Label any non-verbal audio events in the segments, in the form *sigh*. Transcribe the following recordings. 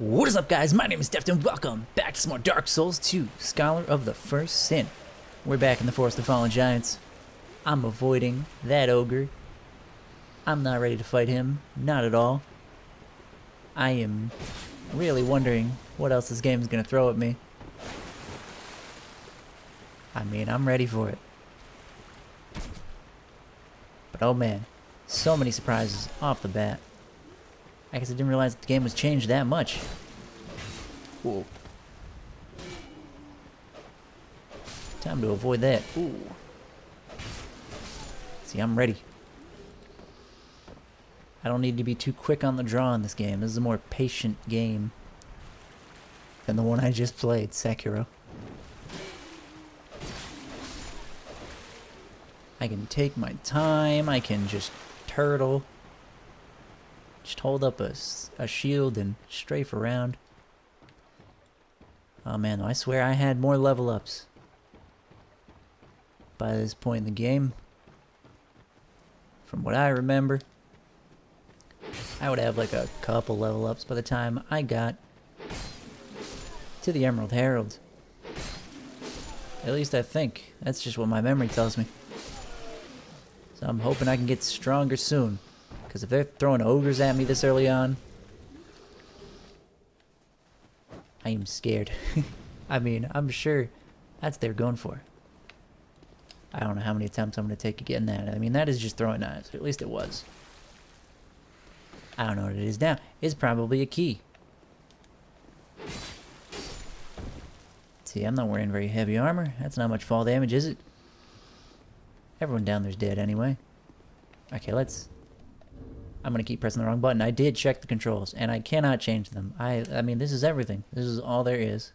What is up guys, my name is Deft and welcome back to some more Dark Souls 2, Scholar of the First Sin. We're back in the Forest of Fallen Giants. I'm avoiding that ogre. I'm not ready to fight him, not at all. I am really wondering what else this game is going to throw at me. I mean, I'm ready for it. But oh man, so many surprises off the bat. I guess I didn't realize the game was changed that much. Whoa. Time to avoid that. Ooh. See, I'm ready. I don't need to be too quick on the draw in this game. This is a more patient game than the one I just played, Sekiro. I can take my time, I can just turtle. Just hold up a, a shield and strafe around. Oh man, I swear I had more level ups by this point in the game. From what I remember, I would have like a couple level ups by the time I got to the Emerald Herald. At least I think. That's just what my memory tells me. So I'm hoping I can get stronger soon. Because if they're throwing ogres at me this early on, I am scared. *laughs* I mean, I'm sure that's they're going for. I don't know how many attempts I'm going to take to getting that. I mean, that is just throwing knives. At least it was. I don't know what it is now. It's probably a key. See, I'm not wearing very heavy armor. That's not much fall damage, is it? Everyone down there's dead anyway. Okay, let's I'm gonna keep pressing the wrong button. I did check the controls, and I cannot change them. I I mean, this is everything. This is all there is.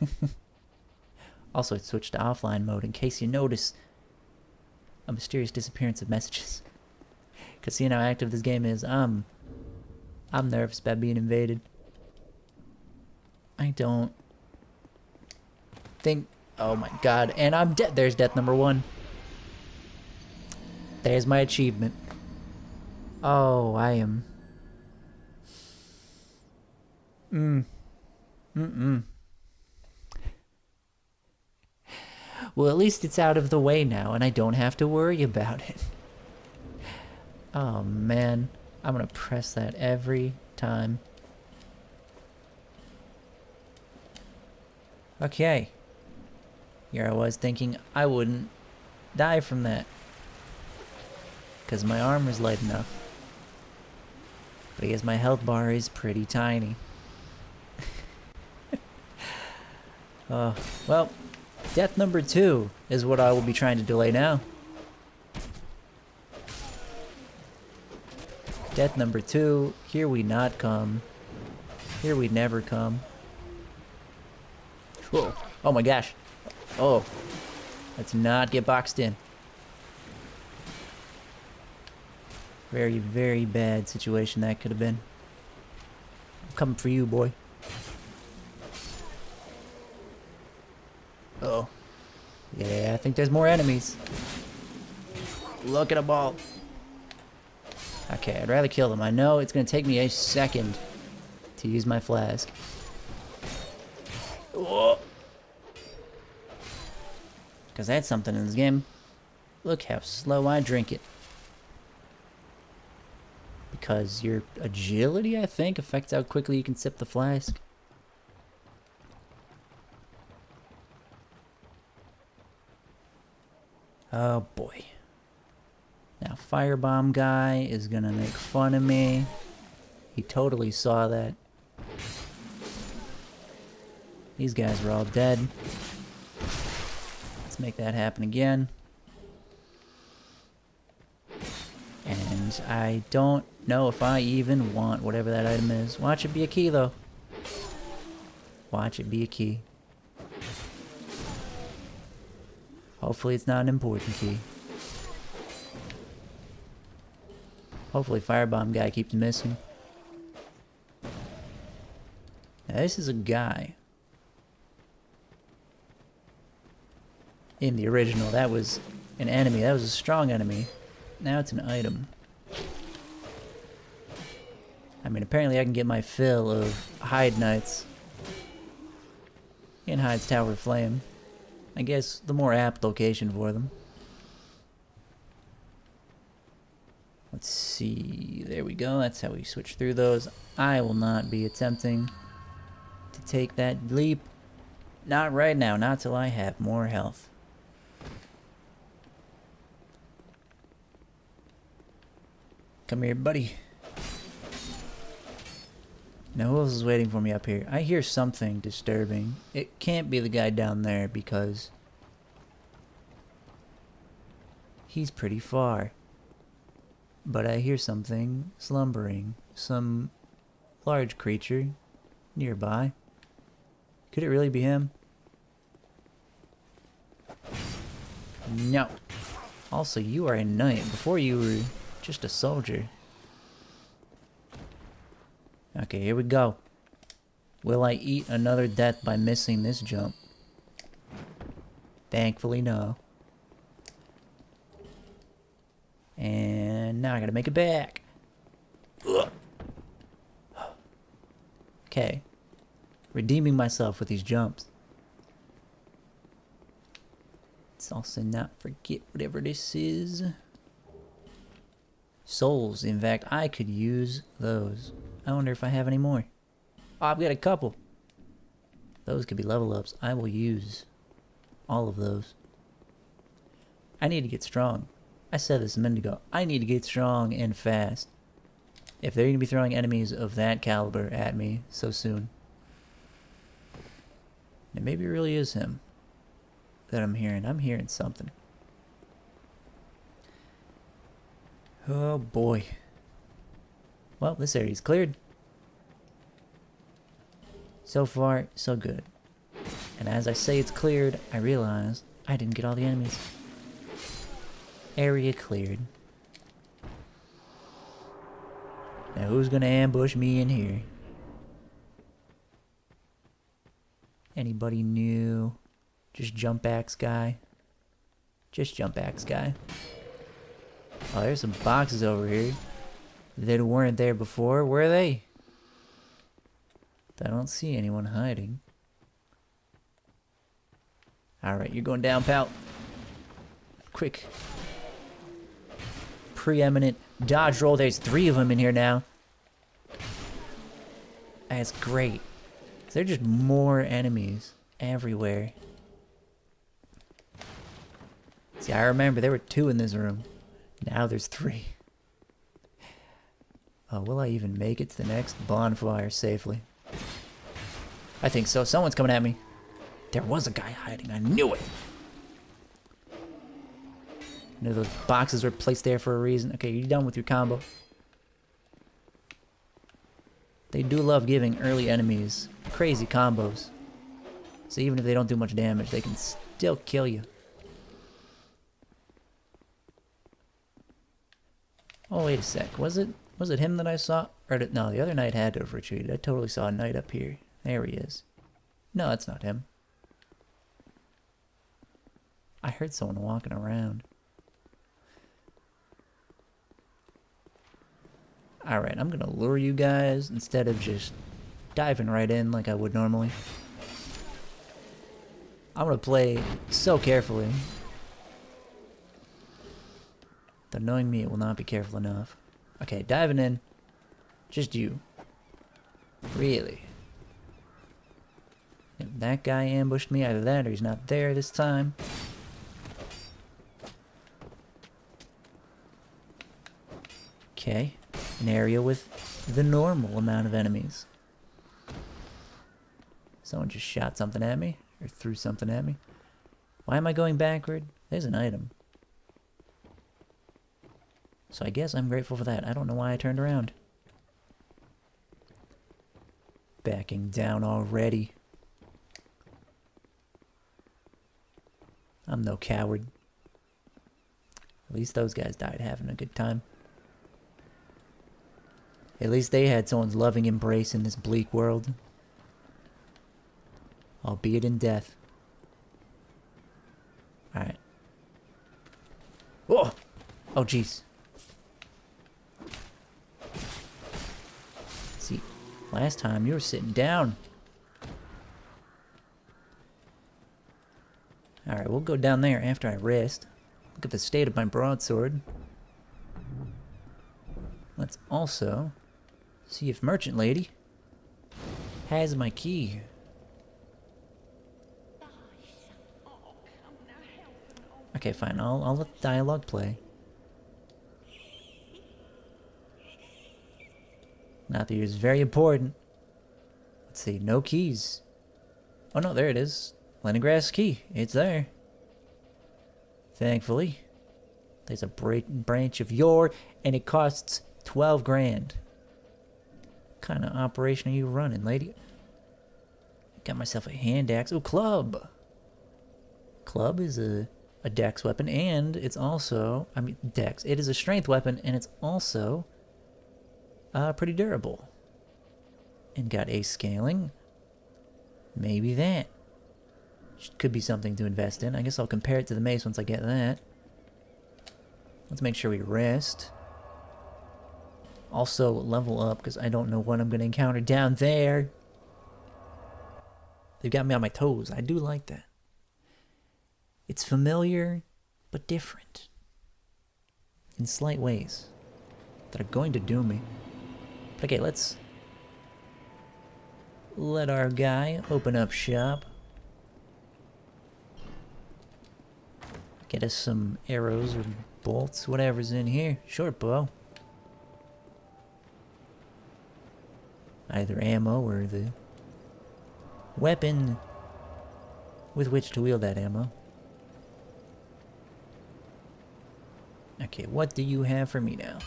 *laughs* also, it switched to offline mode in case you notice a mysterious disappearance of messages. *laughs* Cause seeing how active this game is, um, I'm nervous about being invaded. I don't think. Oh my god! And I'm dead. There's death number one. There's my achievement. Oh, I am. Mm. Mm-mm. Well, at least it's out of the way now, and I don't have to worry about it. Oh, man. I'm gonna press that every time. Okay. Here I was thinking I wouldn't die from that. Because my armor's light enough. But I guess my health bar is pretty tiny. *laughs* uh, well, death number two is what I will be trying to delay now. Death number two, here we not come. Here we never come. Whoa. Oh my gosh. Oh. Let's not get boxed in. Very, very bad situation that could have been. I'm coming for you, boy. Uh oh. Yeah, I think there's more enemies. Look at them all. Okay, I'd rather kill them. I know it's going to take me a second to use my flask. Because that's something in this game. Look how slow I drink it because your agility, I think, affects how quickly you can sip the flask. Oh boy. Now Firebomb guy is gonna make fun of me. He totally saw that. These guys were all dead. Let's make that happen again. And I don't know if I even want whatever that item is. Watch it be a key, though. Watch it be a key. Hopefully it's not an important key. Hopefully Firebomb guy keeps missing. Now this is a guy. In the original, that was an enemy. That was a strong enemy. Now it's an item. I mean, apparently I can get my fill of Heide Knights in Heide's Tower of Flame. I guess the more apt location for them. Let's see. There we go. That's how we switch through those. I will not be attempting to take that leap. Not right now. Not till I have more health. Come here, buddy. Now who else is waiting for me up here? I hear something disturbing. It can't be the guy down there because he's pretty far. But I hear something slumbering. Some large creature nearby. Could it really be him? No. Also, you are a knight. Before you were just a soldier. Okay, here we go. Will I eat another death by missing this jump? Thankfully, no. And now I gotta make it back. Okay. Redeeming myself with these jumps. Let's also not forget whatever this is. Souls, in fact, I could use those. I wonder if I have any more. Oh, I've got a couple. Those could be level ups. I will use all of those. I need to get strong. I said this a minute ago. I need to get strong and fast. If they're going to be throwing enemies of that caliber at me so soon. And maybe it really is him that I'm hearing. I'm hearing something. Oh boy. Well, this area's cleared. So far, so good. And as I say it's cleared, I realize I didn't get all the enemies. Area cleared. Now who's gonna ambush me in here? Anybody new? Just jump axe guy? Just jump axe guy. Oh, there's some boxes over here that weren't there before. Where are they? I don't see anyone hiding. Alright, you're going down, pal. Quick. Preeminent dodge roll. There's three of them in here now. That's great. There are just more enemies everywhere. See, I remember there were two in this room. Now there's three. Oh, will I even make it to the next bonfire safely? I think so. Someone's coming at me. There was a guy hiding. I knew it. I knew those boxes were placed there for a reason. Okay, you're done with your combo? They do love giving early enemies crazy combos. So even if they don't do much damage, they can still kill you. Oh, wait a sec. Was it was it him that I saw? Or did, no, the other knight had to have retreated. I totally saw a knight up here. There he is. No, that's not him. I heard someone walking around. Alright, I'm gonna lure you guys instead of just diving right in like I would normally. I'm gonna play so carefully that knowing me it will not be careful enough. Okay, diving in. Just you. Really? that guy ambushed me, either that or he's not there this time. Okay, an area with the normal amount of enemies. Someone just shot something at me, or threw something at me. Why am I going backward? There's an item. So I guess I'm grateful for that. I don't know why I turned around. Backing down already. I'm no coward. At least those guys died having a good time. At least they had someone's loving embrace in this bleak world. Albeit in death. Alright. Oh! Oh, jeez. Last time you were sitting down. Alright, we'll go down there after I rest. Look at the state of my broadsword. Let's also see if Merchant Lady has my key. Okay, fine. I'll, I'll let the dialogue play. Not that it's very important. Let's see. No keys. Oh, no. There it is. Lenigrast key. It's there. Thankfully. There's a branch of yore, and it costs 12 grand. What kind of operation are you running, lady? Got myself a hand axe. Oh, club! Club is a a dex weapon, and it's also, I mean, dex. It is a strength weapon, and it's also uh, pretty durable. And got a scaling. Maybe that. Could be something to invest in. I guess I'll compare it to the mace once I get that. Let's make sure we rest. Also, level up, because I don't know what I'm going to encounter down there. They've got me on my toes. I do like that. It's familiar, but different. In slight ways that are going to do me. Okay, let's let our guy open up shop. Get us some arrows or bolts, whatever's in here. Short bow. Either ammo or the weapon with which to wield that ammo. Okay, what do you have for me now?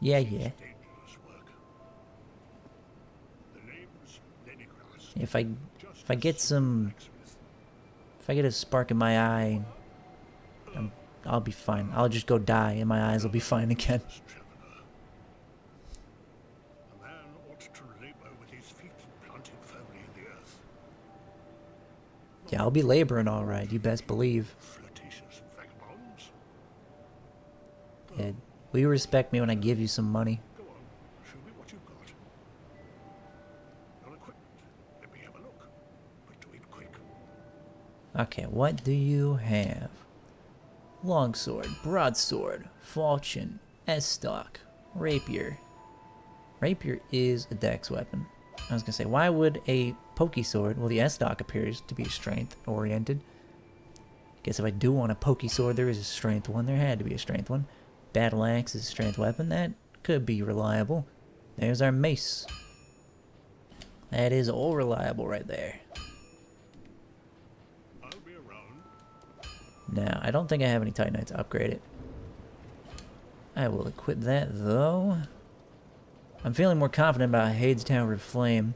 Yeah, yeah. If I if I get some if I get a spark in my eye, I'm, I'll be fine. I'll just go die and my eyes will be fine again. Yeah, I'll be laboring all right. You best believe. Yeah, will you respect me when I give you some money? Okay, what do you have? Longsword, broadsword, falchion, Estoc, rapier. Rapier is a dex weapon. I was gonna say, why would a pokey sword, well the Estoc appears to be strength oriented. Guess if I do want a pokey sword, there is a strength one. There had to be a strength one. Battle axe is a strength weapon. That could be reliable. There's our mace. That is all reliable right there. Now, I don't think I have any Titanite to upgrade it. I will equip that, though. I'm feeling more confident about Heide's Tower of Flame.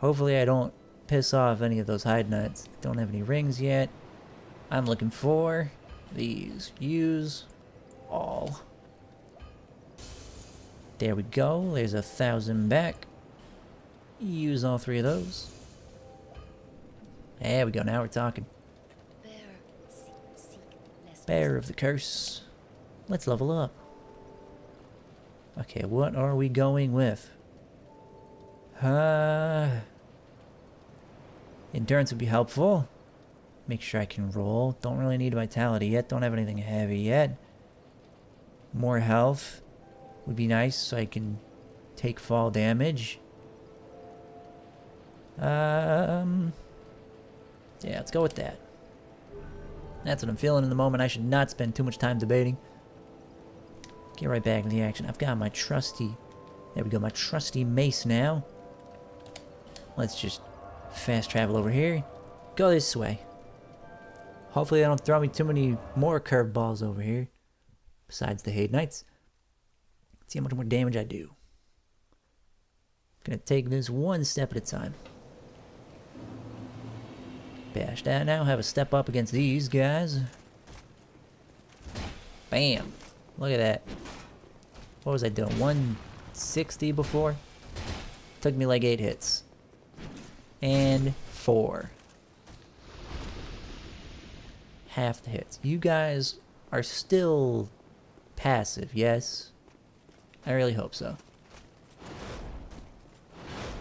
Hopefully I don't piss off any of those Heide Knights. Don't have any rings yet. I'm looking for these. Use all. There we go. There's a thousand back. Use all three of those. There we go. Now we're talking. Bear of the curse. Let's level up. Okay, what are we going with? Uh, endurance would be helpful. Make sure I can roll. Don't really need vitality yet. Don't have anything heavy yet. More health would be nice so I can take fall damage. Um, yeah, let's go with that. That's what I'm feeling in the moment. I should not spend too much time debating. Get right back in the action. I've got my trusty, there we go, my trusty mace now. Let's just fast travel over here. Go this way. Hopefully they don't throw me too many more curveballs over here. Besides the Heide Knights. Let's see how much more damage I do. Gonna take this one step at a time. Bash that now. Have a step up against these guys. Bam. Look at that. What was I doing? 160 before? Took me like 8 hits. And 4. Half the hits. You guys are still passive, yes? I really hope so.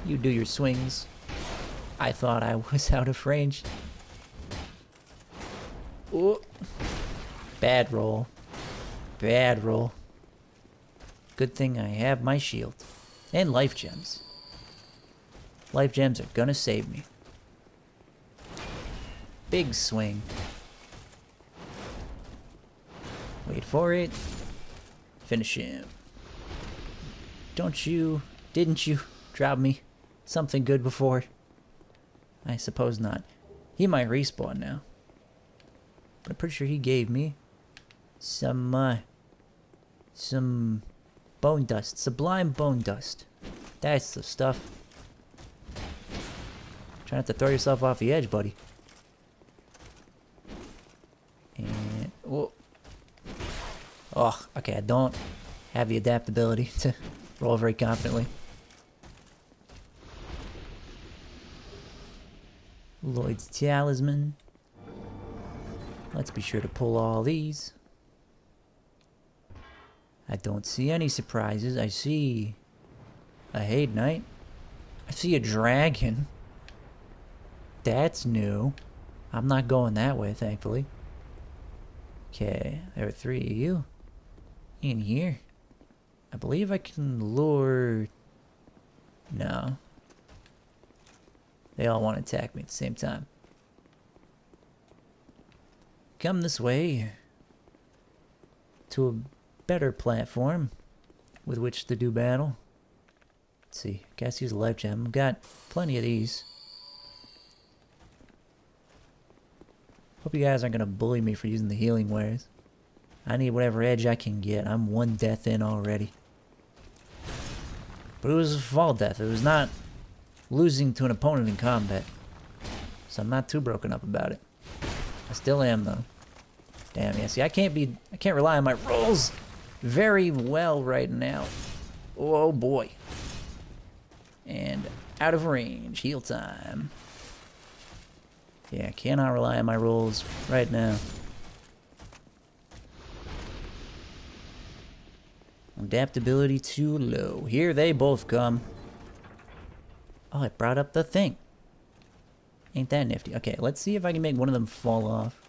You do your swings. I thought I *laughs* was out of range. Ooh. Bad roll. Bad roll. Good thing I have my shield. And life gems. Life gems are gonna save me. Big swing. Wait for it. Finish him. Don't you, didn't you drop me something good before? I suppose not. He might respawn now. But I'm pretty sure he gave me some, uh, some bone dust. Sublime bone dust. That's the stuff. Try not to throw yourself off the edge, buddy. And, whoa. Oh, okay, I don't have the adaptability to roll very confidently. Lloyd's Talisman. Let's be sure to pull all these. I don't see any surprises. I see a Heide Knight. I see a dragon. That's new. I'm not going that way, thankfully. Okay, there are three of you in here. I believe I can lure... No. They all want to attack me at the same time. Come this way to a better platform with which to do battle. Let's see, guess use a life gem. I've got plenty of these. Hope you guys aren't gonna bully me for using the healing wares. I need whatever edge I can get. I'm one death in already. But it was a fall death. It was not losing to an opponent in combat. So I'm not too broken up about it. I still am though. Damn, yeah, see I can't be I can't rely on my rolls very well right now. Oh boy. And out of range, heal time. Yeah, I cannot rely on my rolls right now. Adaptability too low. Here they both come. Oh, it brought up the thing. Ain't that nifty. Okay, let's see if I can make one of them fall off.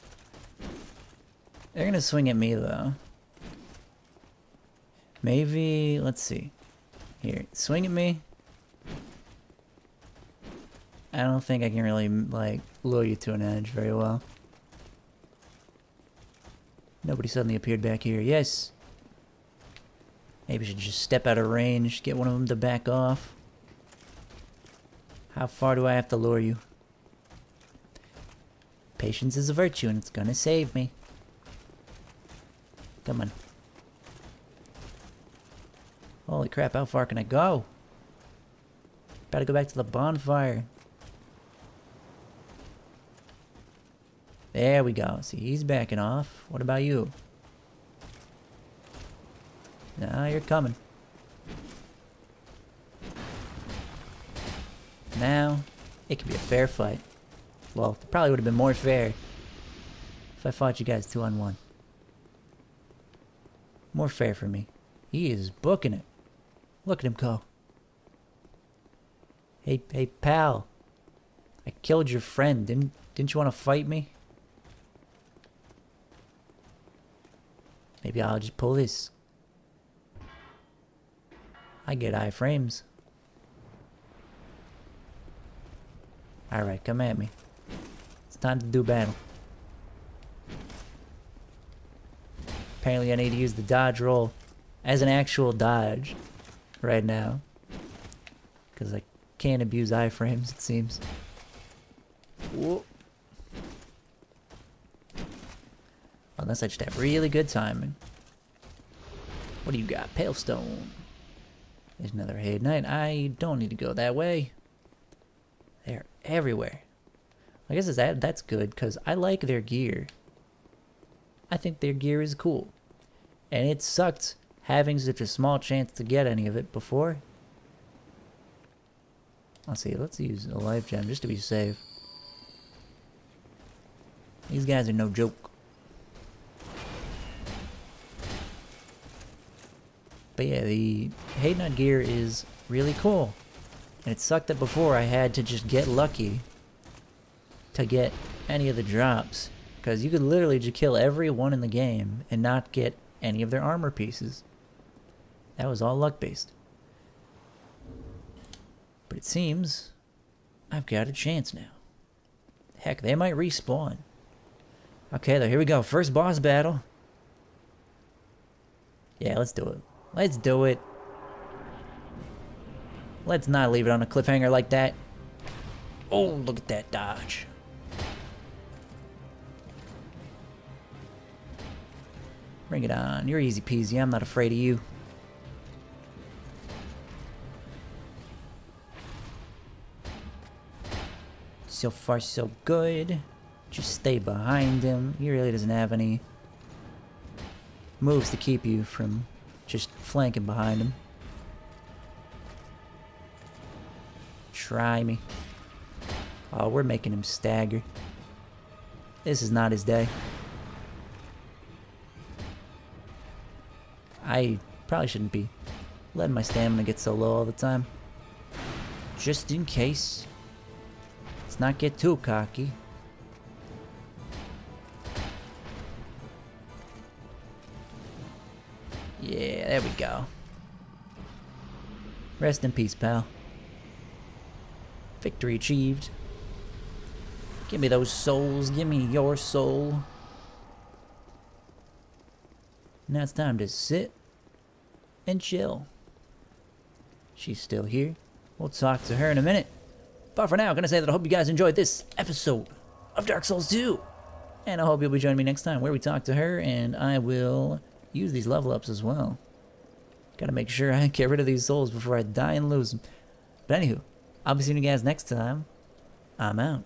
They're gonna swing at me, though. Maybe, let's see. Here, swing at me. I don't think I can really, like, lure you to an edge very well. Nobody suddenly appeared back here. Yes! Maybe I should just step out of range, get one of them to back off. How far do I have to lure you? Patience is a virtue and it's gonna save me. Come on. Holy crap, how far can I go? Gotta go back to the bonfire. There we go. See, he's backing off. What about you? Now you're coming. Now, it could be a fair fight. Well, it probably would have been more fair if I fought you guys two on one. More fair for me. He is booking it. Look at him go. Hey, hey, pal. I killed your friend. Didn't, didn't you want to fight me? Maybe I'll just pull this. I get iframes. Alright, come at me. It's time to do battle. Apparently I need to use the dodge roll as an actual dodge right now. Because I can't abuse iframes, it seems. Whoa. Unless I just have really good timing. What do you got? Pale stone. There's another Heide Knight. I don't need to go that way. They're everywhere. I guess is that that's good because I like their gear. I think their gear is cool. And it sucked having such a small chance to get any of it before. Let's see, let's use a life gem just to be safe. These guys are no joke. But yeah, the Heide Knight gear is really cool. And it sucked that before I had to just get lucky to get any of the drops. Because you could literally just kill everyone in the game and not get any of their armor pieces. That was all luck based. But it seems I've got a chance now. Heck, they might respawn. Okay, though, here we go. First boss battle. Yeah, let's do it. Let's do it. Let's not leave it on a cliffhanger like that. Oh, look at that dodge. Bring it on. You're easy peasy. I'm not afraid of you. So far, so good. Just stay behind him. He really doesn't have any moves to keep you from just flanking behind him. Try me. Oh, we're making him stagger. This is not his day. I probably shouldn't be letting my stamina get so low all the time. Just in case. Let's not get too cocky. Go. Rest in peace, pal. Victory achieved. Give me those souls. Give me your soul. Now it's time to sit and chill. She's still here. We'll talk to her in a minute. But for now, I'm going to say that I hope you guys enjoyed this episode of Dark Souls 2. And I hope you'll be joining me next time where we talk to her and I will use these level ups as well. Gotta make sure I get rid of these souls before I die and lose them. But anywho, I'll be seeing you guys next time. I'm out.